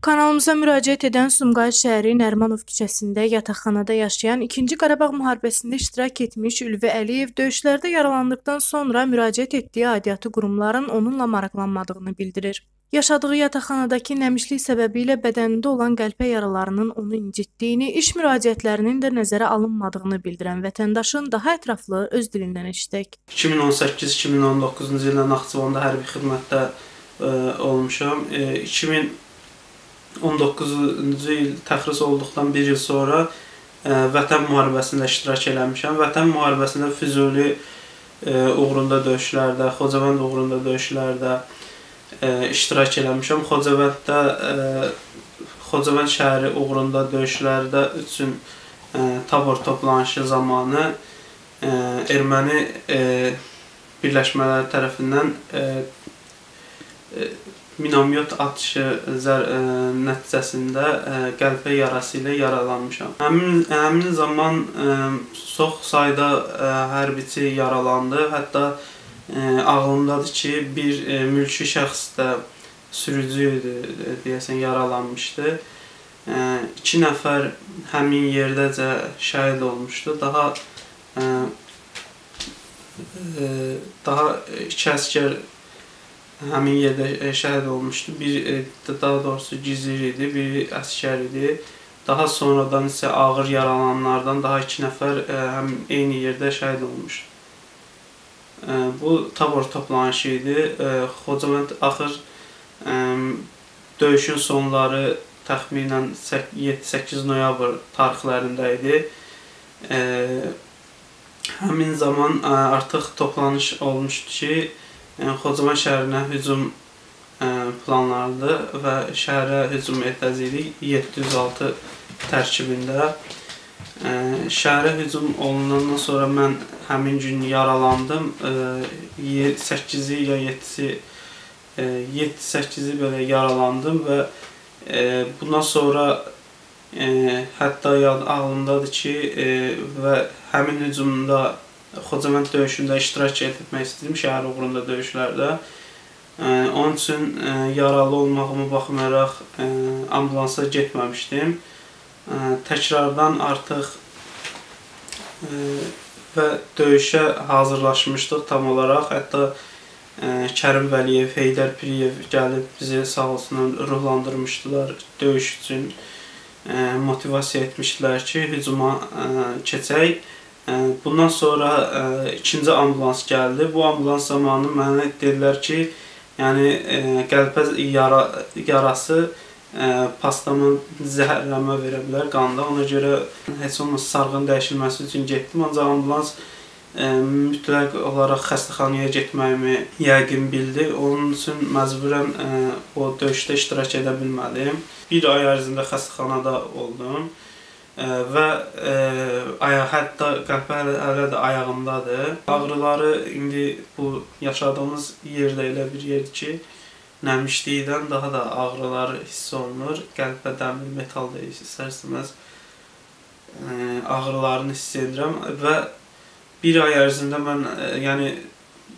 Kanalımıza müraciət edən Sumqayıt şəhəri Nərimanov küçəsində yataqxanada yaşayan 2-ci Qarabağ müharibəsində iştirak etmiş Ülvi Əliyev döyüşlərdə yaralandıqdan sonra müraciət etdiyi aidiyyatı qurumların onunla maraqlanmadığını bildirir. Yaşadığı yataqxanadakı nəmişlik səbəbilə bədənində olan qəlpə yaralarının onu incitdiyini, iş müraciətlərinin də nəzərə alınmadığını bildirən vətəndaşın daha ətraflı öz dilindən eşidək. 2018-2019-cu ildə Naxçıvanda hərbi xidmətdə ə, olmuşam. E, 2000 19-cu il təxris olduqdan 1 il sonra ə, e, Vətən müharibəsində iştirak eləmişəm. Vətən müharibəsində Füzuli ə, e, uğrunda döyüşlərdə, Xocavənd uğrunda döyüşlərdə ə, e, iştirak eləmişəm. Xocavənddə ə, Xocavənd şəhəri uğrunda döyüşlərdə üçün ə, tabor toplanışı zamanı ə, erməni ə, birləşmələri tərəfindən ə, ə, minomyot atışı zər ə, e, nəticəsində ə, e, qəlpə yarası ilə yaralanmışam. Həmin həmin zaman ə, e, çox sayda ə, hərbiçi yaralandı. Hətta ə, ağlımdadır ki, bir ə, mülki şəxs də sürücü idi, deyəsən yaralanmışdı. Ə, iki nəfər həmin yerdəcə şəhid olmuşdu. Daha ə, ə, daha iki əskər həmin yerdə e, şəhid olmuşdu. Bir e, daha doğrusu gizir idi, biri əskər idi. Daha sonradan isə ağır yaralananlardan daha iki nəfər e, həm eyni yerdə şəhid olmuşdu. Bu tabor toplanışı idi. Xocavənd axır döyüşün sonları təxminən 7-8 noyabr tarixlərində idi. Həmin zaman artıq toplanış olmuşdu ki, Xocavənd şəhərinə hücum planlarıdır və şəhərə hücum etəcəyik 706 tərkibində. Şəhərə hücum olunandan sonra mən həmin gün yaralandım. 8-i ya 7-si 7-8-i belə yaralandım və bundan sonra hətta yad ağlımdadır ki, və həmin hücumda Xocavənd döyüşündə iştirak etmək istədim şəhər uğrunda döyüşlərdə. Onun üçün yaralı olmağıma baxmayaraq ambulansa getməmişdim. Təkrardan artıq və döyüşə hazırlaşmışdıq tam olaraq. Hətta Kərim Vəliyev, Heydər Piriyev gəlib bizi sağ olsunlar ruhlandırmışdılar döyüş üçün. Motivasiya etmişdilər ki, hücuma keçək. Bundan sonra ə, ikinci ambulans gəldi. Bu ambulans zamanı mənə dedilər ki, yəni ə, qəlpə yara yarası ə, pastamın zəhərlənmə verə bilər qanda. Ona görə heç olmasa sarğın dəyişilməsi üçün getdim. Ancaq ambulans ə, mütləq olaraq xəstəxanaya getməyimi yəqin bildi. Onun üçün məcburən ə, o döyüşdə iştirak edə bilmədim. Bir ay ərzində xəstəxanada oldum və e, aya hətta qəhvə hələ də ayağımdadır. Ağrıları indi bu yaşadığımız yerdə elə bir yerdir ki, nəmişlikdən daha da ağrılar hiss olunur. Qəlbə dəmir metal deyir, istər-istəməz e, ağrılarını hiss edirəm və bir ay ərzində mən e, yəni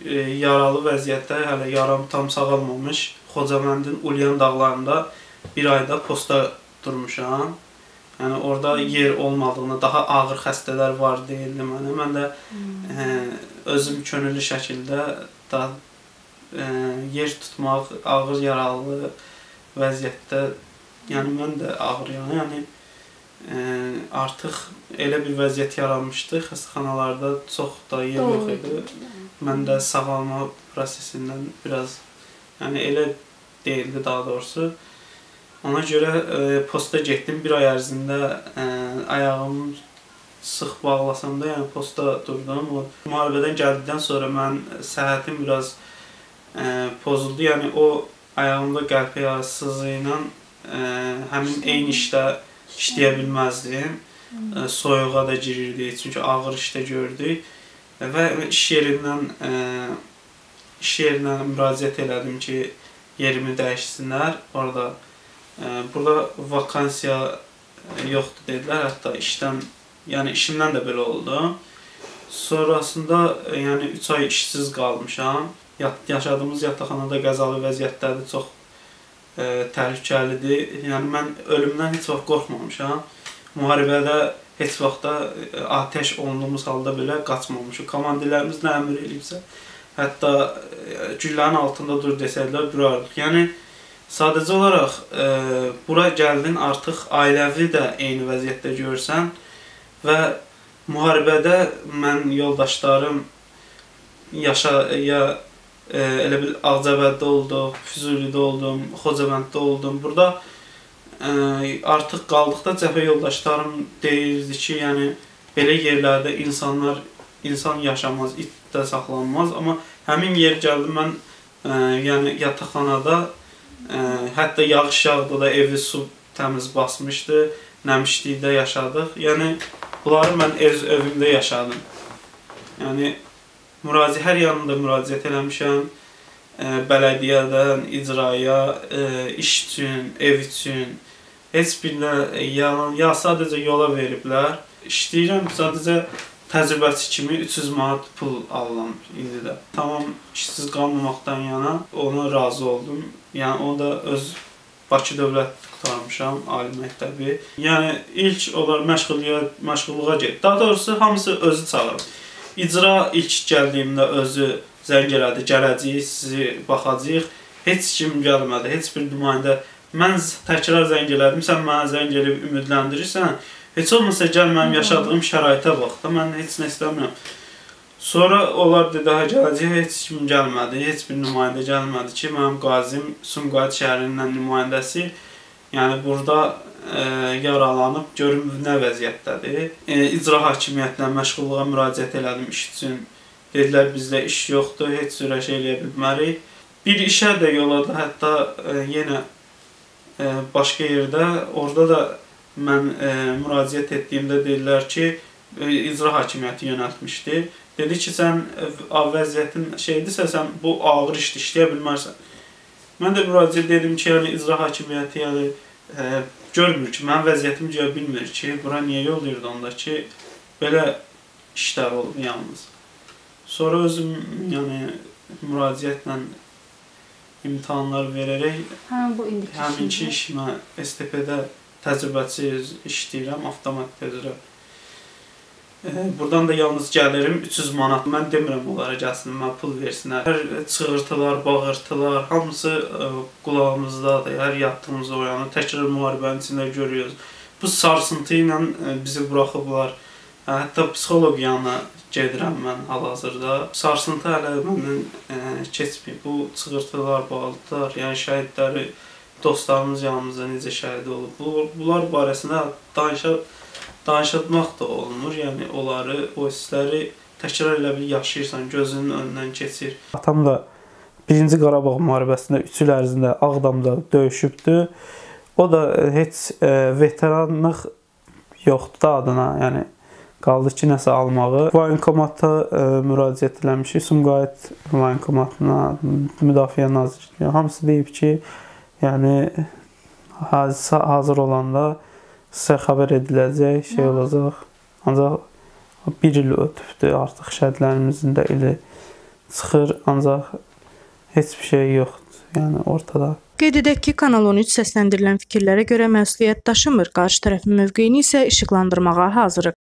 e, yaralı vəziyyətdə hələ yaram tam sağalmamış Xocavəndin Ulyan dağlarında bir ayda posta durmuşam. Yəni orada yer olmadığını, daha ağır xəstələr var deyildi mənə. Mən də hmm. ə, özüm könüllü şəkildə da ə, yer tutmaq, ağır yaralı vəziyyətdə, yəni mən də ağrıyam. Yəni ə, artıq elə bir vəziyyət yaranmışdı, xəstəxanalarda çox da yer yox idi. Mən də sağalma prosesindən biraz yəni elə deyildi daha doğrusu. Ona görə e, posta getdim. Bir ay ərzində e, ayağımı sıx bağlasam da, yəni posta durdum. O müharibədən gəldikdən sonra mən səhhətim biraz e, pozuldu. Yəni o ayağımda qəlpə yarasızlığı ilə e, həmin eyni işdə işləyə bilməzdim. E, soyuğa da girirdik, çünki ağır işdə gördük. E, və iş yerindən e, iş yerinə müraciət elədim ki, yerimi dəyişsinlər. Orada Burada vakansiya yoxdur dedilər, hətta işdən, yəni işimdən də belə oldu. Sonrasında yəni 3 ay işsiz qalmışam. Yaşadığımız yataqxanada qəzalı vəziyyətlərdə çox e, təhlükəlidir. Yəni mən ölümdən heç vaxt qorxmamışam. Müharibədə heç vaxt da e, atəş olunduğumuz halda belə qaçmamışıq. Komandirlərimiz nə əmr eləyibsə, hətta e, güllənin altında dur desədilər durardıq. Yəni sadəcə olaraq e, bura gəldin, artıq ailəvi də eyni vəziyyətdə görsən və müharibədə mən yoldaşlarım yaşa ya e, elə bil Ağcabəddə olduq, Füzulidə oldum, Xocabənddə oldum. Burada ə, artıq qaldıqda cəbhə yoldaşlarım deyirdi ki, yəni belə yerlərdə insanlar insan yaşamaz, it də saxlanmaz, amma həmin yer gəldi mən ə, yəni yataqxanada hətta yağış yağdı da evi su təmiz basmışdı, nəmişlikdə yaşadıq. Yəni bunları mən öz evimdə yaşadım. Yəni müraciət hər yanında müraciət eləmişəm. Ə, bələdiyyədən icraya, ə, iş üçün, ev üçün, heç birinə yalan, ya sadəcə yola veriblər. İşləyirəm, sadəcə təcrübəçi kimi 300 manat pul alıram indi də. Tamam işsiz qalmamaqdan yana ona razı oldum. Yəni o da öz Bakı dövlət qurtarmışam, ali məktəbi. Yəni ilk olar məşğulluğa məşğulluğa get. Daha doğrusu hamısı özü çağırır. İcra ilk gəldiyimdə özü zəng elədi, gələcəyik, sizi baxacağıq. Heç kim gəlmədi, heç bir nümayəndə Mən təkrar zəng elədim, sən mənə zəng eləyib ümidləndirirsən. Heç olmasa gəl mənim yaşadığım şəraitə bax da, mən heç nə istəmirəm. Sonra onlar dedi, hə gələcək, heç kim gəlmədi, heç bir nümayəndə gəlmədi ki, mənim qazim Sumqayıt şəhərindən nümayəndəsi, yəni burada e, yaralanıb görüm nə vəziyyətdədir. E, icra hakimiyyətinə məşğulluğa müraciət elədim iş üçün. Dedilər bizdə iş yoxdur, heç cürə şey eləyə bilmərik. Bir işə də yolladı, hətta e, yenə başqa yerdə, orada da mən e, müraciət etdiyimdə dedilər ki, e, icra hakimiyyəti yönəltmişdi. Dedi ki, sən e, vəziyyətin şeydirsə, sən bu ağır işdir, işləyə bilmərsən. Mən də müraciət edim ki, yəni icra hakimiyyəti yəni e, görmür ki, mənim vəziyyətimi görə bilmir ki, bura niyə yollayırdı onda ki, belə işlər olub yalnız. Sonra özüm yəni müraciətlə imtahanlar verərək hə bu indiki həminki işimə STP-də təcrübəçi işləyirəm avtomat təcrübə. Buradan da yalnız gəlirim 300 manat. Mən demirəm onlara gəlsin, mənə pul versinlər. Hər çığırtılar, bağırtılar, hamısı qulağımızdadır. Hər yatdığımızda oyanır. Təkrar müharibənin içində görüyoruz. Bu sarsıntı ilə bizi buraxıblar. Hətta psixoloq yanına gedirəm mən hal-hazırda. Sarsıntı hələ məndən e, keçməyib. Bu çığırtılar, bağlıqlar, yəni şəhidləri dostlarımız yanımızda necə şəhid olub. Bu, bunlar barəsində danışa danışmaq da olmur. Yəni onları, o hissləri təkrar elə bil yaşayırsan, gözünün önündən keçir. Atam da 1-ci Qarabağ müharibəsində 3 il ərzində Ağdamda döyüşübdü. O da heç e, veteranlıq yoxdur da adına, yəni Qaldı ki, nəsə almağı. Voyinkomata e, müraciət eləmişik. Sumqayıt voyinkomatına, Müdafiə Nazirliyi hamısı deyib ki, yəni hadisə hazır olanda sizə xəbər ediləcək, şey olacaq. Ancaq bir il ötübdür artıq şəhidlərimizin də ili çıxır, ancaq heç bir şey yoxdur, yəni ortada. Qeyd edək ki, Kanal 13 səsləndirilən fikirlərə görə məsuliyyət daşımır, qarşı tərəfin mövqeyini isə işıqlandırmağa hazırıq.